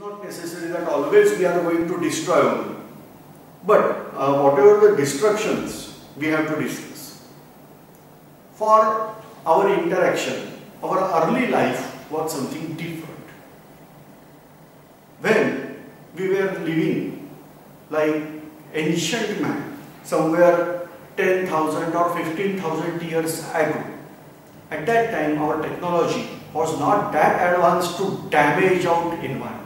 not necessary that always we are going to destroy only. But uh, whatever the destructions we have to discuss. For our interaction, our early life was something different. When we were living like ancient man, somewhere 10,000 or 15,000 years ago, at that time our technology was not that advanced to damage our environment.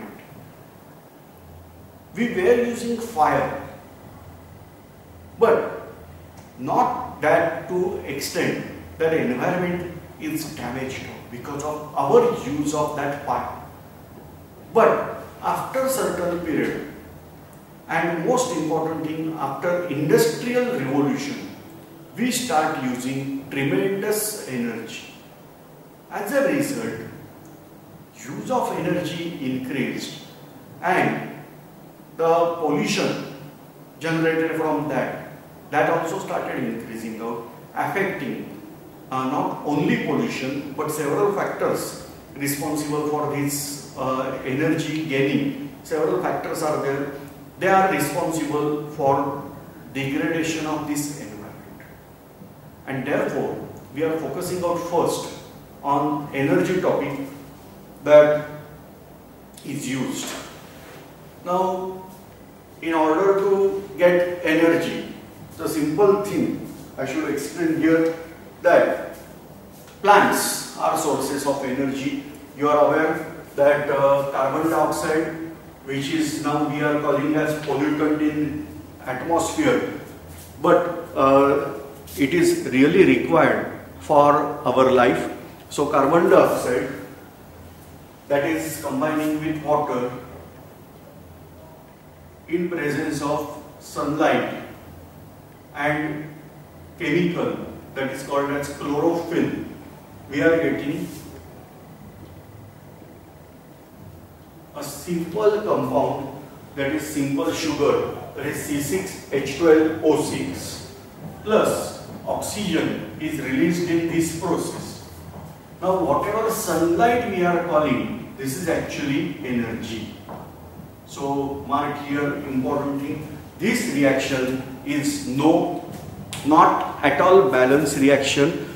We were using fire, but not that to extent that the environment is damaged because of our use of that fire. But after certain period, and most important thing after industrial revolution, we start using tremendous energy. As a result, use of energy increased and the pollution generated from that, that also started increasing out, affecting uh, not only pollution but several factors responsible for this uh, energy gaining. Several factors are there. They are responsible for degradation of this environment. And therefore, we are focusing out first on energy topic that is used. Now, in order to get energy, the simple thing I should explain here that plants are sources of energy. You are aware that uh, carbon dioxide, which is now we are calling as pollutant in atmosphere, but uh, it is really required for our life. So carbon dioxide that is combining with water in presence of sunlight and chemical that is called as chlorophyll we are getting a simple compound that is simple sugar that is C6H12O6 plus oxygen is released in this process. Now whatever sunlight we are calling this is actually energy. So mark here important thing. This reaction is no, not at all balanced reaction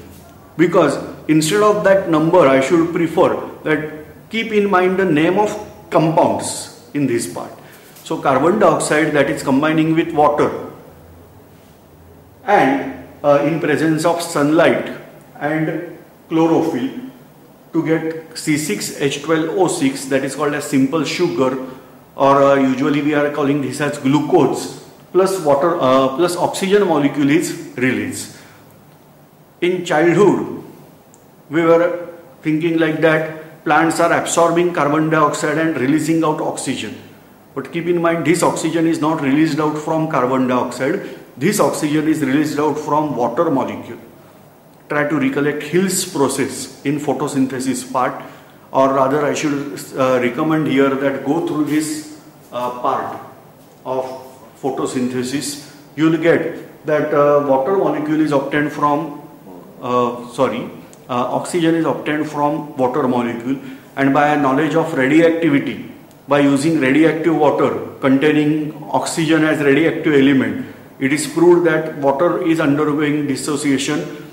because instead of that number I should prefer that keep in mind the name of compounds in this part. So carbon dioxide that is combining with water and uh, in presence of sunlight and chlorophyll to get C6H12O6 that is called as simple sugar or uh, usually we are calling this as glucose plus water uh, plus oxygen molecule is released. In childhood we were thinking like that plants are absorbing carbon dioxide and releasing out oxygen. But keep in mind this oxygen is not released out from carbon dioxide. This oxygen is released out from water molecule. Try to recollect Hill's process in photosynthesis part or rather I should uh, recommend here that go through this uh, part of photosynthesis, you will get that uh, water molecule is obtained from, uh, sorry, oxygen is obtained from water molecule. And by knowledge of radioactivity, by using radioactive water containing oxygen as radioactive element, it is proved that water is undergoing dissociation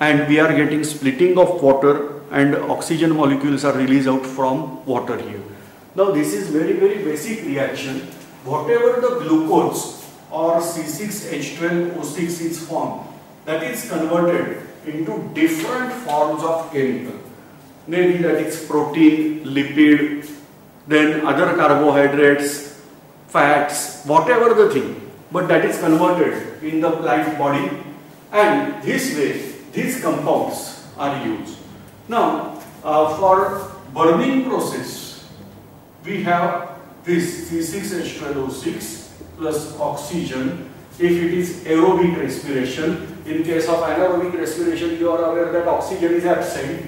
and we are getting splitting of water and oxygen molecules are released out from water here. Now this is very very basic reaction. Whatever the glucose or C6H12O6 is formed, that is converted into different forms of chemical. Maybe that is protein, lipid, then other carbohydrates, fats, whatever the thing. But that is converted in the plant body and this way these compounds are used. Now uh, for burning process we have this C6H12O6 plus oxygen if it is aerobic respiration. In case of anaerobic respiration, you are aware that oxygen is absent.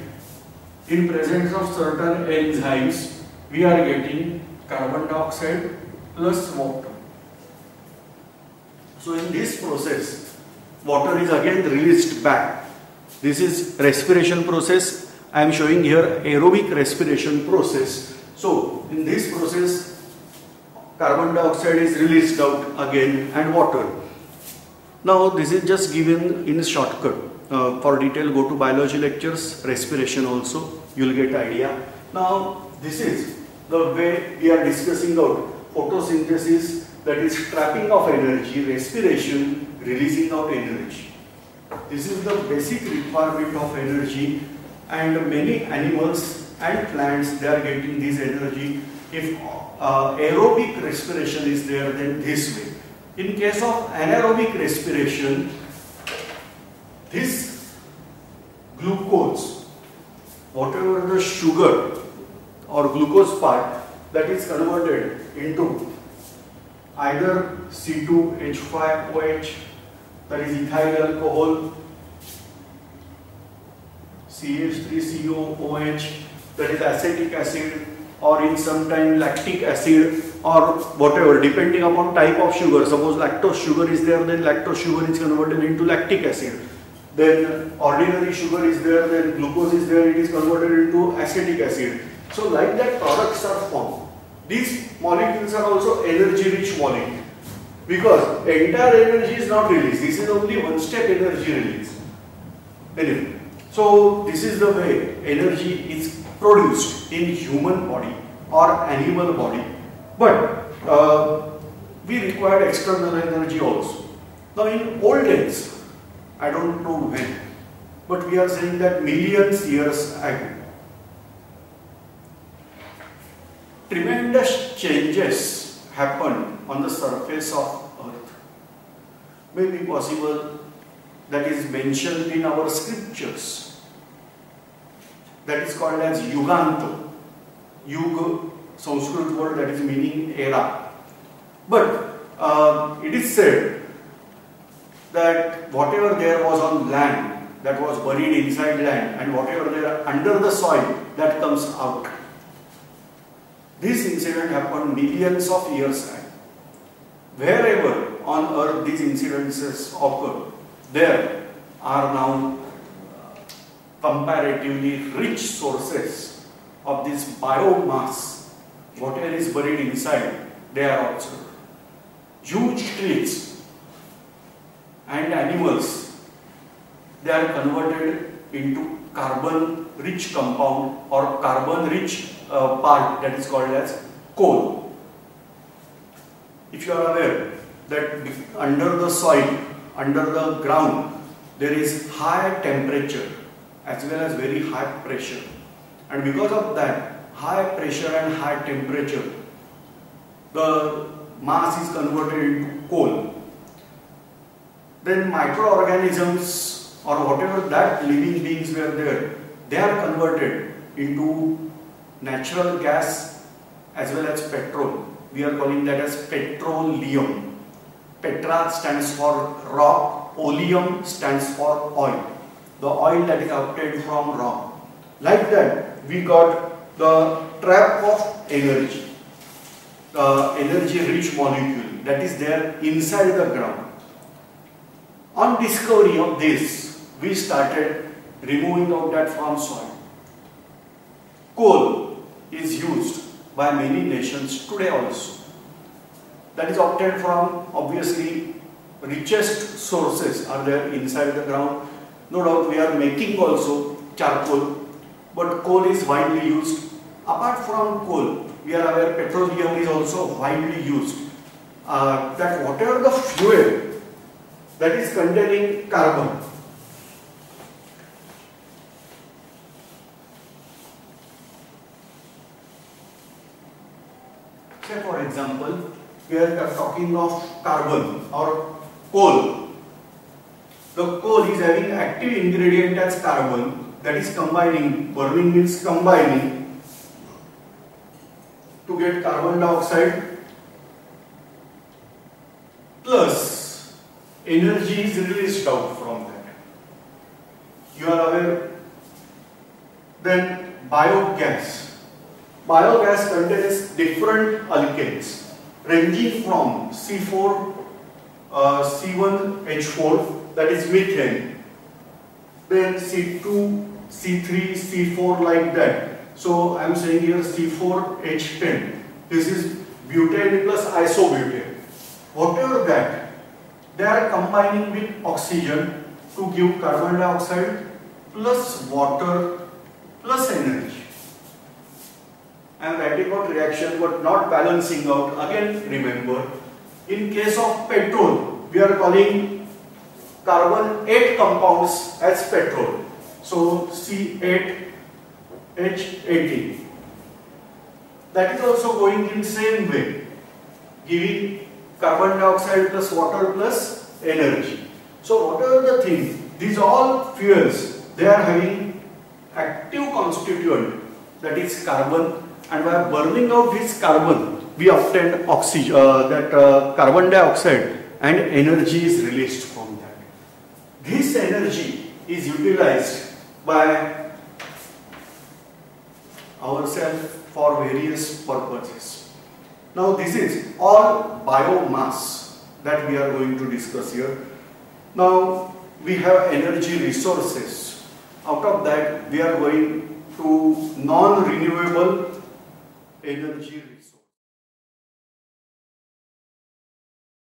In presence of certain enzymes, we are getting carbon dioxide plus water. So in this process, water is again released back. This is respiration process. I am showing here aerobic respiration process So in this process, carbon dioxide is released out again and water. Now this is just given in shortcut. Uh, for detail go to biology lectures, respiration also, you will get idea. Now this is the way we are discussing out photosynthesis that is trapping of energy, respiration, releasing out energy. This is the basic requirement of energy and many animals and plants they are getting this energy. If uh, aerobic respiration is there then this way. In case of anaerobic respiration, this glucose, whatever the sugar or glucose part that is converted into either C2H5OH that is ethyl alcohol. CH3COOH that is acetic acid or in some time lactic acid or whatever depending upon type of sugar. Suppose lactose sugar is there then lactose sugar is converted into lactic acid. Then ordinary sugar is there then glucose is there it is converted into acetic acid. So like that products are formed. These molecules are also energy rich molecules because entire energy is not released this is only one step energy release anyway so this is the way energy is produced in human body or animal body. But uh, we required external energy also. Now in old days, I don't know when, but we are saying that millions years ago, tremendous changes happened on the surface of. May be possible that is mentioned in our scriptures. That is called as Yuganta. Yuga, Sanskrit word that is meaning era. But uh, it is said that whatever there was on land that was buried inside land and whatever there under the soil that comes out. This incident happened millions of years ago. Wherever on earth these incidences occur, there are now comparatively rich sources of this biomass. Whatever is buried inside, they are observed. Huge trees and animals, they are converted into carbon rich compound or carbon rich uh, part that is called as coal. If you are aware that under the soil under the ground there is high temperature as well as very high pressure. And because of that high pressure and high temperature the mass is converted into coal. Then microorganisms or whatever that living beings were there they are converted into natural gas as well as petrol. We are calling that as petroleum Petra stands for rock, oleum stands for oil. The oil that is obtained from rock. Like that, we got the trap of energy, the energy rich molecule that is there inside the ground. On discovery of this, we started removing out that from soil. Coal is used by many nations today also that is obtained from obviously richest sources are there inside the ground. No doubt we are making also charcoal, but coal is widely used. Apart from coal, we are aware petroleum is also widely used. Uh, that whatever the fuel that is containing carbon, say for example, we are talking of carbon or coal. The coal is having active ingredient as carbon that is combining, burning means combining to get carbon dioxide plus energy is released out from that. You are aware? Then biogas. Biogas contains different alkanes ranging from C4, uh, C1H4 that is methane, then C2, C3, C4 like that. So I am saying here C4H10. This is butane plus isobutane. Whatever that, they are combining with oxygen to give carbon dioxide plus water plus energy. Writing out reaction but not balancing out. Again remember, in case of petrol, we are calling carbon 8 compounds as petrol. So C8H18. That is also going in same way, giving carbon dioxide plus water plus energy. So what are the things? These all fuels, they are having active constituent that is carbon and by burning out this carbon, we obtain oxygen, uh, that uh, carbon dioxide and energy is released from that. This energy is utilized by ourselves for various purposes. Now this is all biomass that we are going to discuss here. Now we have energy resources. Out of that we are going to non-renewable energy